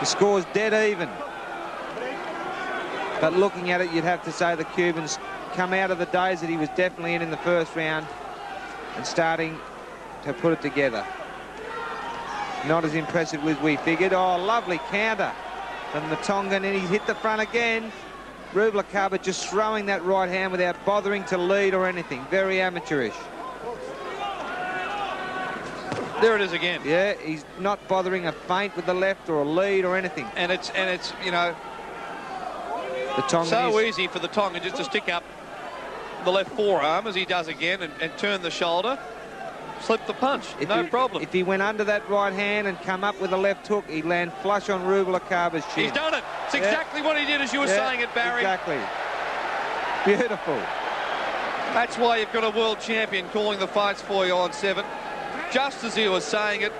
The score's dead even. But looking at it, you'd have to say the Cubans come out of the days that he was definitely in in the first round and starting to put it together. Not as impressive as we figured. Oh, lovely counter from the Tongan, and he's hit the front again. Rubalcaba just throwing that right hand without bothering to lead or anything. Very amateurish. There it is again. Yeah, he's not bothering a feint with the left or a lead or anything. And it's and it's you know the Tongan so is, easy for the Tongan just to stick up the left forearm as he does again and, and turn the shoulder, slip the punch. If no he, problem. If he went under that right hand and come up with a left hook, he'd land flush on Rubalcaba's chin. He's done it. It's yeah. exactly what he did as you were yeah, saying it, Barry. Exactly. Beautiful. That's why you've got a world champion calling the fights for you on seven. Just as he was saying it,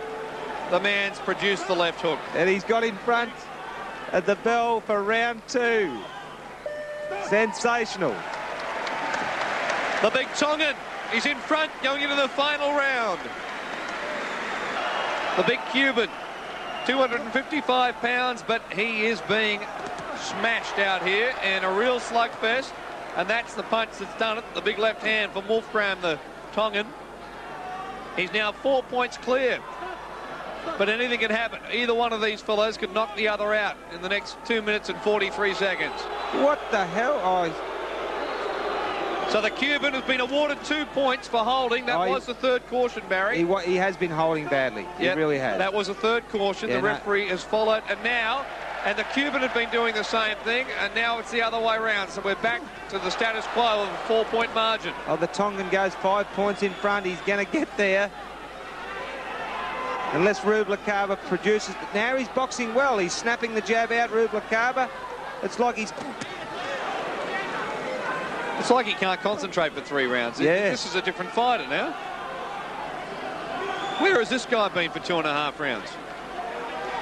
the man's produced the left hook. And he's got in front at the bell for round two. Sensational. The big Tongan is in front going into the final round. The big Cuban, 255 pounds, but he is being smashed out here in a real slugfest. And that's the punch that's done it. The big left hand from Wolfgramm, the Tongan. He's now four points clear. But anything can happen. Either one of these fellows could knock the other out in the next two minutes and 43 seconds. What the hell? Oh, so the Cuban has been awarded two points for holding. That oh, was the third caution, Barry. He, he has been holding badly. He yep, really has. That was the third caution. Yeah, the referee no. has followed. And now, and the Cuban had been doing the same thing, and now it's the other way around. So we're back to the status quo of a four-point margin. Oh, the Tongan goes five points in front. He's going to get there unless Rubalcaba produces. But now he's boxing well. He's snapping the jab out, Rubalcaba. It's like he's... It's like he can't concentrate for three rounds. Yeah. This is a different fighter now. Where has this guy been for two and a half rounds?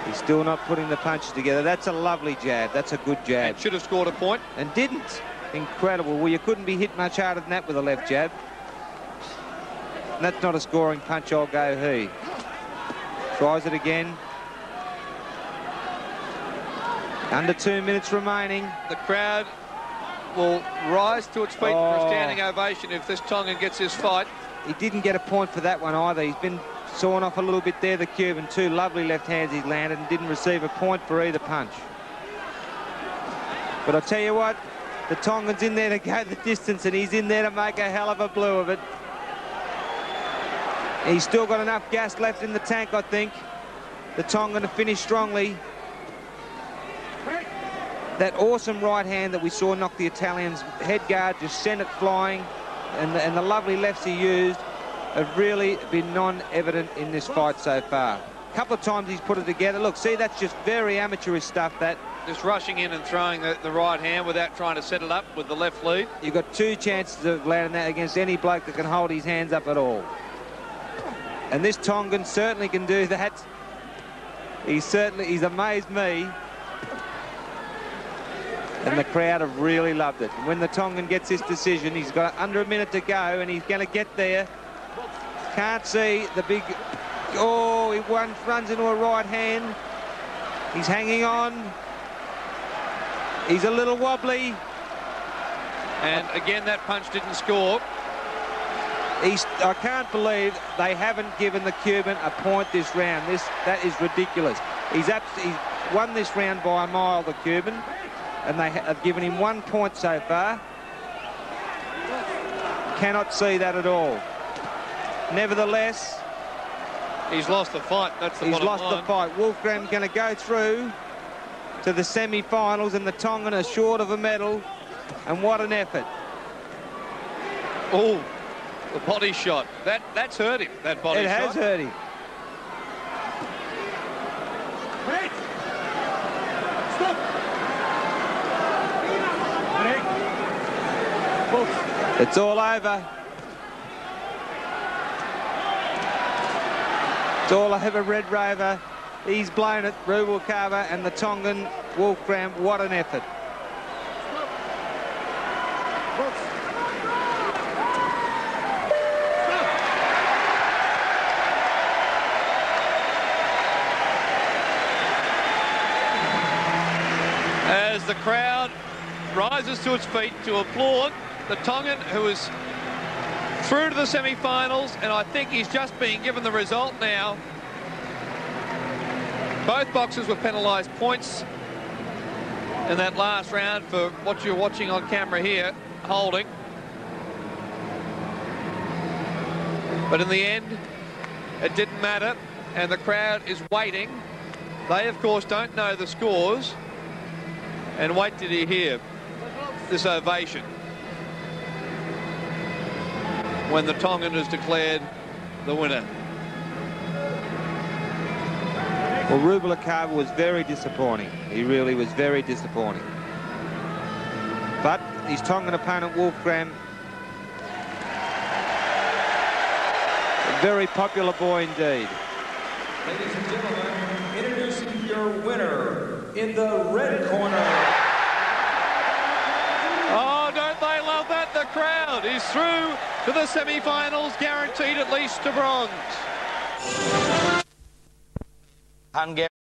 He's still not putting the punches together. That's a lovely jab. That's a good jab. And should have scored a point. And didn't. Incredible. Well, you couldn't be hit much harder than that with a left jab. And that's not a scoring punch, I'll go he. Tries it again. Under two minutes remaining. The crowd will rise to its feet oh. for a oh. standing ovation if this Tongan gets his fight. He didn't get a point for that one either. He's been sawn off a little bit there, the Cuban. Two lovely left hands he landed and didn't receive a point for either punch. But I'll tell you what, the Tongan's in there to go the distance and he's in there to make a hell of a blue of it. He's still got enough gas left in the tank, I think. The Tongan to finish strongly. That awesome right hand that we saw knock the Italian's head guard, just sent it flying. And the, and the lovely lefts he used have really been non-evident in this fight so far. A couple of times he's put it together. Look, see, that's just very amateurish stuff, that. Just rushing in and throwing the, the right hand without trying to set it up with the left lead. You've got two chances of landing that against any bloke that can hold his hands up at all. And this Tongan certainly can do that. He's certainly, he's amazed me. And the crowd have really loved it. when the Tongan gets his decision, he's got under a minute to go and he's going to get there. Can't see the big... Oh, he runs into a right hand. He's hanging on. He's a little wobbly. And again, that punch didn't score. He's, I can't believe they haven't given the Cuban a point this round. This That is ridiculous. He's, he's won this round by a mile, the Cuban, and they have given him one point so far. Cannot see that at all. Nevertheless, he's lost the fight. That's the He's lost line. the fight. Wolfgramm going to go through to the semi-finals, and the Tongan are short of a medal. And what an effort! Oh, the body shot. That That's hurt him, that body it shot. It has hurt him. It's all over. It's all over Red Rover. He's blown it, Rubalcaba and the Tongan Wolfgramm. What an effort. as the crowd rises to its feet to applaud the Tongan who is through to the semi-finals and I think he's just being given the result now. Both boxers were penalised points in that last round for what you're watching on camera here, holding. But in the end, it didn't matter, and the crowd is waiting. They, of course, don't know the scores. And wait till you hear this ovation when the Tongan is declared the winner. Well, Rubalcaba was very disappointing. He really was very disappointing. But his Tongan opponent, Wolfgramm, a very popular boy indeed. Ladies and gentlemen, introducing your winner in the red corner. Oh, don't they love that? The crowd through to the semi-finals, guaranteed at least to bronze. Hungary.